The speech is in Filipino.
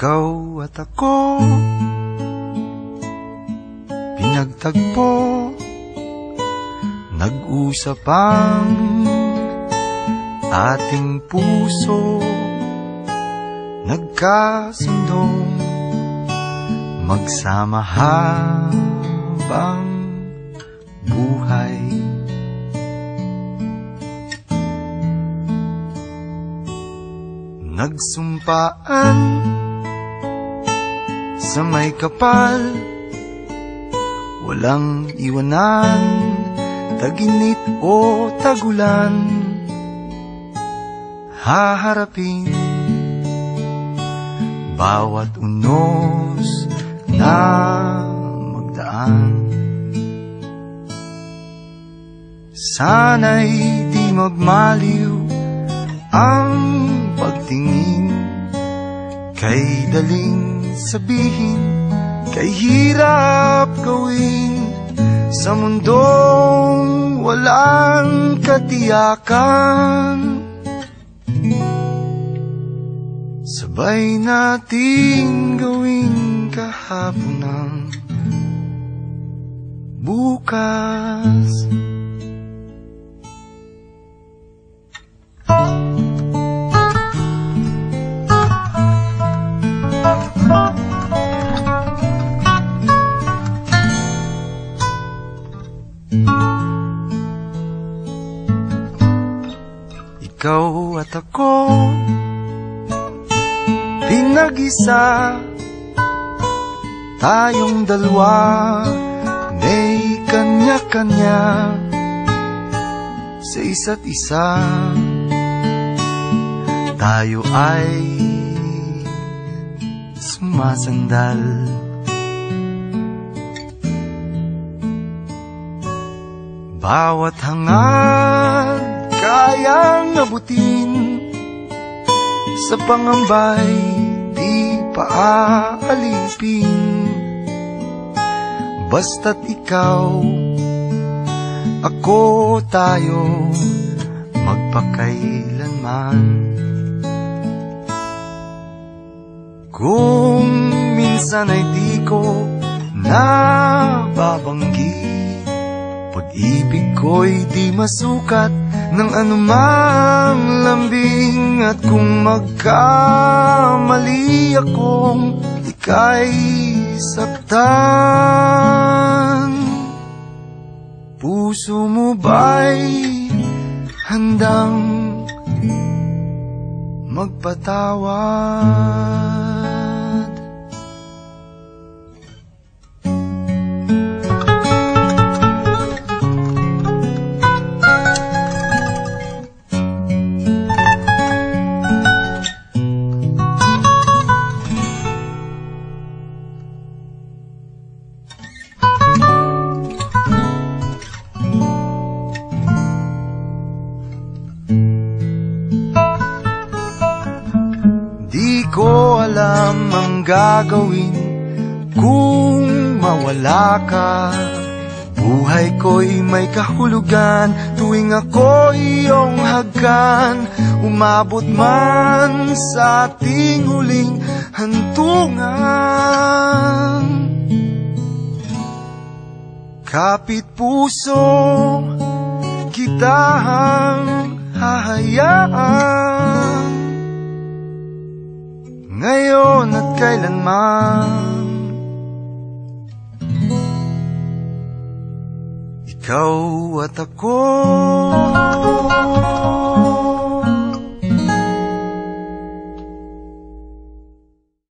Ikaw at ako. Pinagtagpo Nag-usap ang ating puso. Nagkasundong Magsama habang buhay. Nagsumpaan sa may kapal. Walang iwanan, taginit o tagulan. Haharapin bawat unos na magdaan. Sana'y di magmaliw ang pagtingin Kay daling sabihin, kay hirap gawin. Sa mundong walang katiyakan Sabay natin gawin kahapon ng bukas Ikaw at ako Pinag-isa. Tayong dalawa May kanya-kanya Sa isa't isa. Tayo ay Sumasandal. Bawat hangad Kayang abutin. Sa pangambay Di paaalipin Basta't ikaw Ako tayo Magpakailanman. Kung minsan ay di ko nababanggit Pag-ibig ko'y di masukat ng anumang lambing At kung magkamali akong ika'y saktan Puso mo ba'y handang magpatawad? Gagawin kung mawala ka? Buhay ko'y may kahulugan tuwing ako'y iyong hagkan Umabot man sa ating huling hantungan. Kapit puso kitang hahayaan ngayon at kailanman. Ikaw at ako